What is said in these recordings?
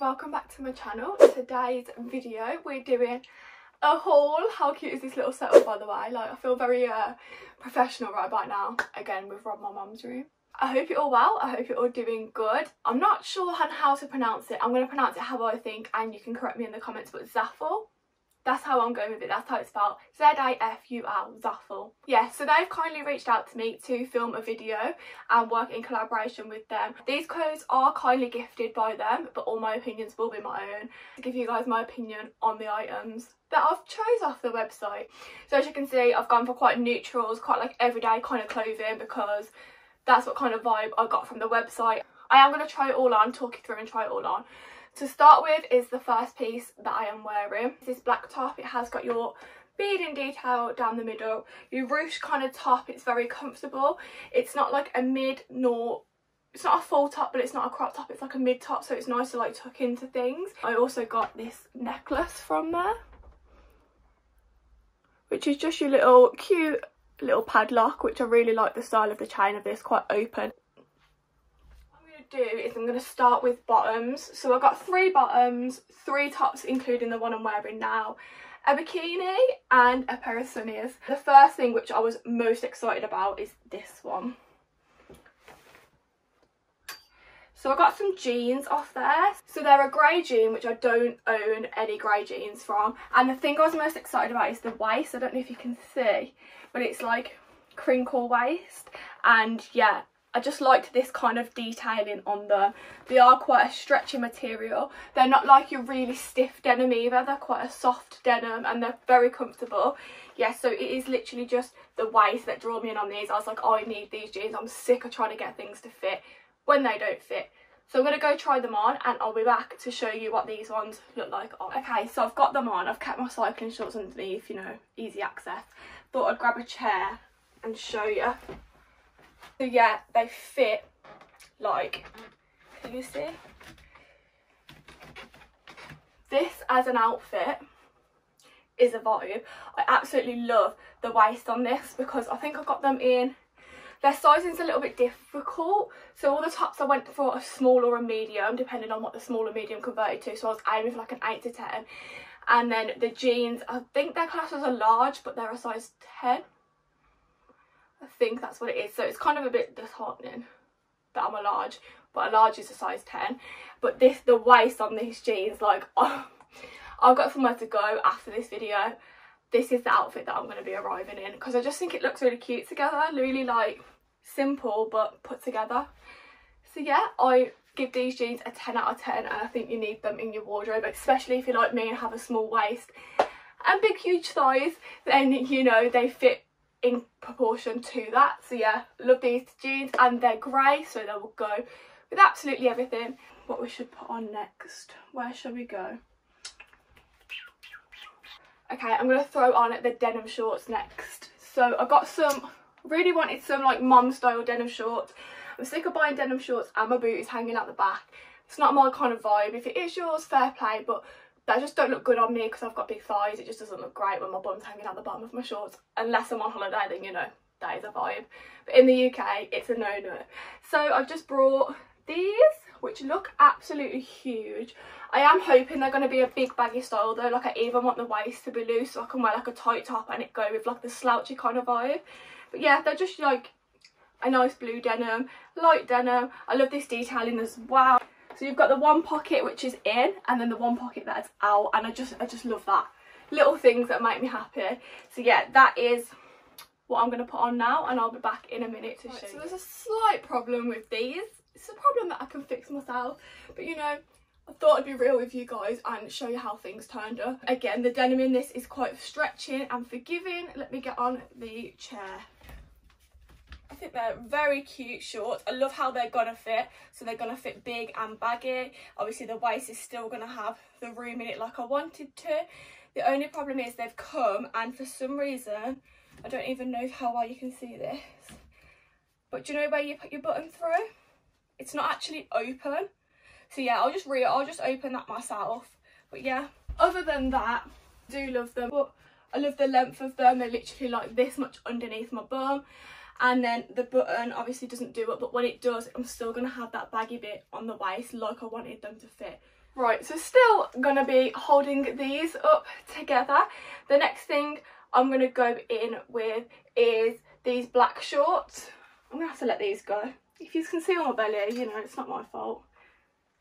welcome back to my channel. Today's video we're doing a haul. How cute is this little setup by the way? Like I feel very uh, professional right about now. Again with Rob my mum's room. I hope you're all well. I hope you're all doing good. I'm not sure on how to pronounce it. I'm going to pronounce it how I think and you can correct me in the comments but Zaful that's how I'm going with it, that's how it's spelled. Z-I-F-U-L, Zaffel. Yeah, so they've kindly reached out to me to film a video and work in collaboration with them. These clothes are kindly gifted by them, but all my opinions will be my own. To give you guys my opinion on the items that I've chose off the website. So as you can see, I've gone for quite neutrals, quite like everyday kind of clothing because that's what kind of vibe I got from the website. I am going to try it all on, talk you through and try it all on. To start with is the first piece that I am wearing. This black top. It has got your beading detail down the middle. Your ruched kind of top. It's very comfortable. It's not like a mid nor it's not a full top but it's not a crop top it's like a mid top so it's nice to like tuck into things i also got this necklace from there which is just your little cute little padlock which i really like the style of the chain of this quite open do is I'm going to start with bottoms. So I've got three bottoms, three tops including the one I'm wearing now, a bikini and a pair of sunnies. The first thing which I was most excited about is this one. So I got some jeans off there. So they're a grey jean, which I don't own any grey jeans from. And the thing I was most excited about is the waist. I don't know if you can see, but it's like crinkle waist. And yeah, I just liked this kind of detailing on them. They are quite a stretchy material. They're not like your really stiff denim either. They're quite a soft denim and they're very comfortable. Yeah, so it is literally just the waist that drew me in on these. I was like, oh, I need these jeans. I'm sick of trying to get things to fit when they don't fit. So I'm going to go try them on and I'll be back to show you what these ones look like on. Okay, so I've got them on. I've kept my cycling shorts underneath, you know, easy access. Thought I'd grab a chair and show you. So yeah, they fit like, can you see? This as an outfit is a vibe. I absolutely love the waist on this because I think I got them in their sizing's a little bit difficult so all the tops I went for a small or a medium depending on what the small or medium converted to so I was aiming for like an 8 to 10 and then the jeans I think their class was a large but they're a size 10 I think that's what it is. So it's kind of a bit disheartening that I'm a large, but a large is a size 10. But this, the waist on these jeans, like, oh, I've got somewhere to go after this video. This is the outfit that I'm going to be arriving in because I just think it looks really cute together. Really like simple but put together. So yeah, I give these jeans a 10 out of 10 and I think you need them in your wardrobe, especially if you're like me and have a small waist and big huge thighs, then you know they fit in proportion to that. So yeah, love these jeans and they're grey so they will go with absolutely everything. What we should put on next, where shall we go? Okay, I'm going to throw on the denim shorts next. So I got some, really wanted some like mom style denim shorts. I'm sick of buying denim shorts and my boot is hanging out the back. It's not my kind of vibe. If it is yours, fair play, but that just don't look good on me because I've got big thighs. It just doesn't look great when my bum's hanging out the bottom of my shorts. Unless I'm on holiday, then you know, that is a vibe. But in the UK, it's a no-no. So I've just brought these, which look absolutely huge. I am hoping they're going to be a big baggy style though. Like I even want the waist to be loose so I can wear like a tight top and it go with like the slouchy kind of vibe. But yeah, they're just like a nice blue denim, light denim. I love this detailing as well. So you've got the one pocket which is in and then the one pocket that's out and I just I just love that. Little things that make me happy. So yeah, that is what I'm going to put on now and I'll be back in a minute to right, show so you. So there's a slight problem with these. It's a problem that I can fix myself. But you know, I thought I'd be real with you guys and show you how things turned up. Again, the denim in this is quite stretching and forgiving. Let me get on the chair. I think they're very cute shorts. I love how they're gonna fit. So they're gonna fit big and baggy. Obviously the waist is still gonna have the room in it like I wanted to. The only problem is they've come and for some reason, I don't even know how well you can see this. But do you know where you put your button through? It's not actually open. So yeah, I'll just re I'll just open that myself. But yeah, other than that, I do love them. But I love the length of them. They're literally like this much underneath my bum and then the button obviously doesn't do it but when it does I'm still going to have that baggy bit on the waist like I wanted them to fit Right, so still gonna be holding these up together. The next thing I'm gonna go in with is these black shorts. I'm gonna have to let these go. If you can see on my belly, you know, it's not my fault.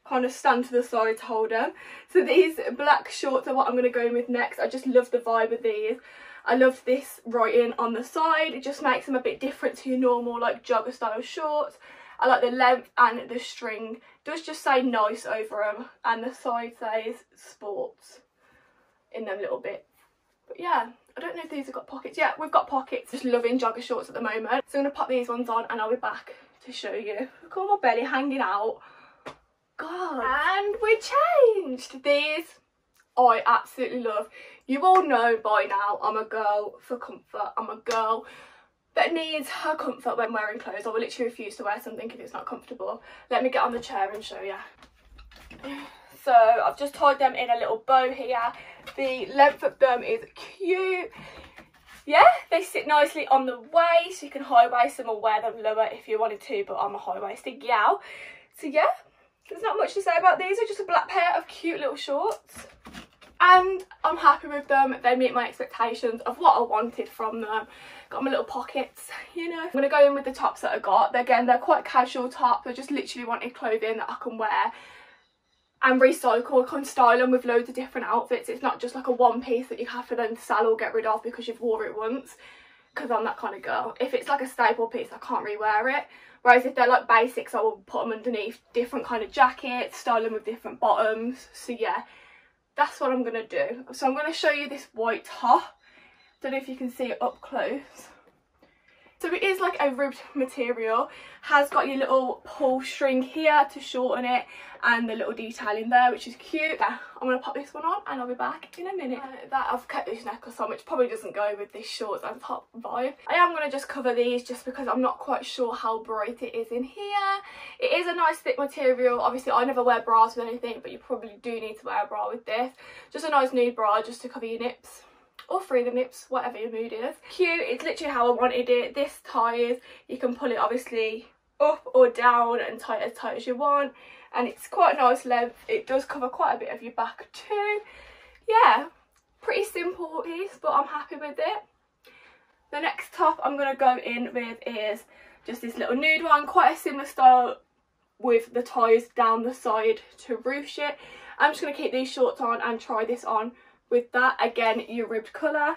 Kind of stand to the side to hold them. So these black shorts are what I'm gonna go in with next. I just love the vibe of these. I love this writing on the side. It just makes them a bit different to your normal like jogger style shorts. I like the length and the string. It does just say nice over them and the side says sports in them little bits. But yeah, I don't know if these have got pockets. Yeah, we've got pockets. Just loving jogger shorts at the moment. So I'm going to pop these ones on and I'll be back to show you. Look at my belly hanging out. God. And we changed. These I absolutely love. You all know by now I'm a girl for comfort. I'm a girl that needs her comfort when wearing clothes. I will literally refuse to wear something if it's not comfortable. Let me get on the chair and show you. So I've just tied them in a little bow here. The length of them is cute. Yeah, they sit nicely on the waist. So you can high waist them or wear them lower if you wanted to, but I'm a high waisted gal. So yeah, there's not much to say about these. They're just a black pair of cute little shorts and I'm happy with them. They meet my expectations of what I wanted from them. Got my little pockets, you know. I'm going to go in with the tops that I got. They're again, they're quite casual tops. I just literally wanted clothing that I can wear and recycle. I can style them with loads of different outfits. It's not just like a one piece that you have to then sell or get rid of because you've wore it once. Because I'm that kind of girl. If it's like a staple piece, I can't rewear it. Whereas if they're like basics, I will put them underneath different kind of jackets, style them with different bottoms. So yeah, that's what I'm going to do. So I'm going to show you this white top. Don't know if you can see it up close. So it is like a ribbed material, has got your little pull string here to shorten it and the little detailing there which is cute. Yeah, I'm going to pop this one on and I'll be back in a minute. Uh, that I've kept this necklace on which probably doesn't go with this shorts and top vibe. I am going to just cover these just because I'm not quite sure how bright it is in here. It is a nice thick material. Obviously I never wear bras with anything but you probably do need to wear a bra with this. Just a nice nude bra just to cover your nips or through the nips, whatever your mood is. Cute, it's literally how I wanted it. This ties, you can pull it obviously up or down and tie it as tight as you want. And it's quite a nice length. It does cover quite a bit of your back too. Yeah, pretty simple piece, but I'm happy with it. The next top I'm going to go in with is just this little nude one, quite a similar style with the ties down the side to ruche it. I'm just going to keep these shorts on and try this on with that again your ribbed colour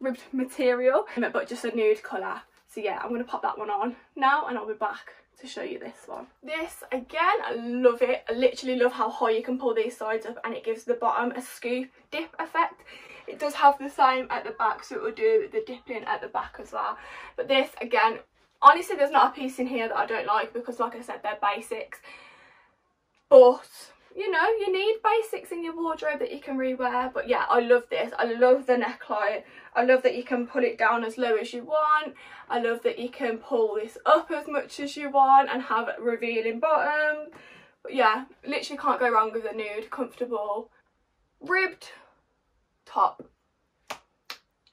ribbed material um, but just a nude colour. So yeah i'm going to pop that one on now and i'll be back to show you this one. This again i love it. I literally love how high you can pull these sides up and it gives the bottom a scoop dip effect. It does have the same at the back so it will do the dipping at the back as well. But this again honestly there's not a piece in here that i don't like because like i said they're basics. But you know, you need basics in your wardrobe that you can rewear. But yeah, I love this. I love the neckline. I love that you can pull it down as low as you want. I love that you can pull this up as much as you want and have it revealing bottom. But yeah, literally can't go wrong with a nude, comfortable, ribbed top.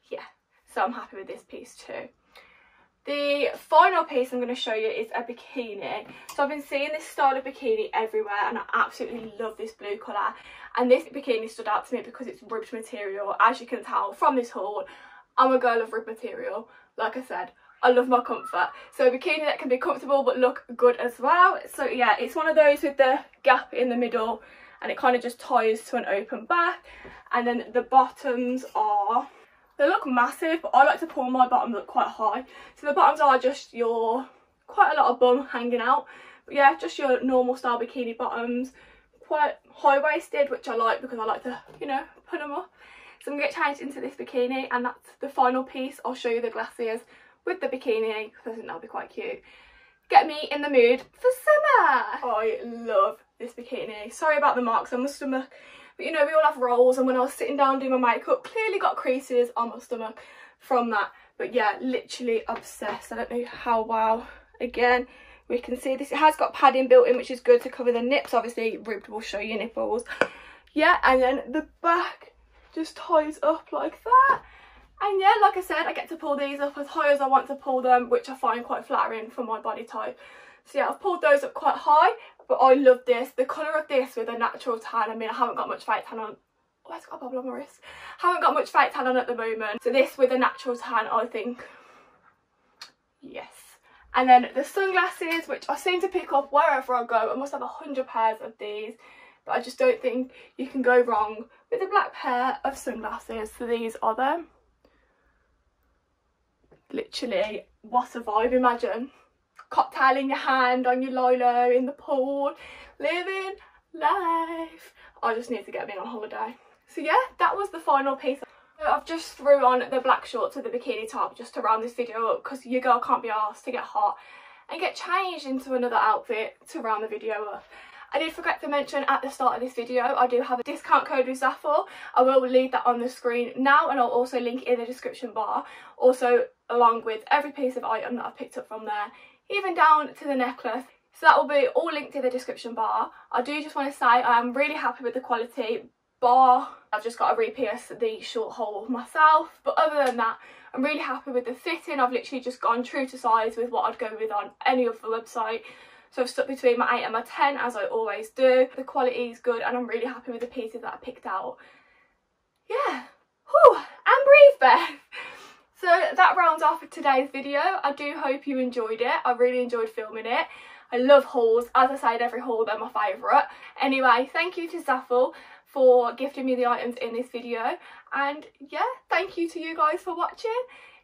Yeah, so I'm happy with this piece too. The final piece I'm going to show you is a bikini. So I've been seeing this style of bikini everywhere and I absolutely love this blue colour. And this bikini stood out to me because it's ribbed material. As you can tell from this haul, I'm a girl of ribbed material. Like I said, I love my comfort. So a bikini that can be comfortable but look good as well. So yeah, it's one of those with the gap in the middle and it kind of just ties to an open back. And then the bottoms are they look massive, but I like to pull my bottoms up quite high. So the bottoms are just your, quite a lot of bum hanging out. But yeah, just your normal style bikini bottoms. Quite high-waisted, which I like because I like to, you know, put them up. So I'm going to get changed into this bikini and that's the final piece. I'll show you the glasses with the bikini because I think that'll be quite cute. Get me in the mood for summer. I love this bikini. Sorry about the marks on my stomach. But you know, we all have rolls and when I was sitting down doing my makeup, clearly got creases on my stomach from that. But yeah, literally obsessed. I don't know how well. Again, we can see this. It has got padding built in, which is good to cover the nips. Obviously, ribbed will show you nipples. Yeah, and then the back just ties up like that. And yeah, like I said, I get to pull these up as high as I want to pull them, which I find quite flattering for my body type. So yeah, I've pulled those up quite high. But I love this. The colour of this with a natural tan. I mean, I haven't got much fake tan on. Oh, it's got a bubble on my wrist. Haven't got much fake tan on at the moment. So this with a natural tan, I think, yes. And then the sunglasses, which I seem to pick up wherever I go. I must have a hundred pairs of these. But I just don't think you can go wrong with a black pair of sunglasses. So these are them. Literally, what a vibe, imagine cocktail in your hand on your lilo in the pool, living life. I just need to get me on holiday. So yeah, that was the final piece. I've just threw on the black shorts with the bikini top just to round this video up because your girl can't be asked to get hot and get changed into another outfit to round the video up. I did forget to mention at the start of this video, I do have a discount code with Zaful. I will leave that on the screen now and I'll also link it in the description bar. Also, along with every piece of item that I've picked up from there even down to the necklace. So that will be all linked in the description bar. I do just want to say I am really happy with the quality bar. I've just got to re-pierce the short hole myself. But other than that, I'm really happy with the fitting. I've literally just gone true to size with what I'd go with on any other website. So I've stuck between my 8 and my 10 as I always do. The quality is good and I'm really happy with the pieces that I picked out. Yeah. Whew. And breathe, Beth. So that rounds off today's video. I do hope you enjoyed it. I really enjoyed filming it. I love hauls. As I said, every haul, they're my favourite. Anyway, thank you to Zaful for gifting me the items in this video. And yeah, thank you to you guys for watching.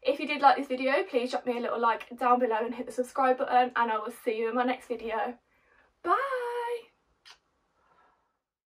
If you did like this video, please drop me a little like down below and hit the subscribe button. And I will see you in my next video. Bye!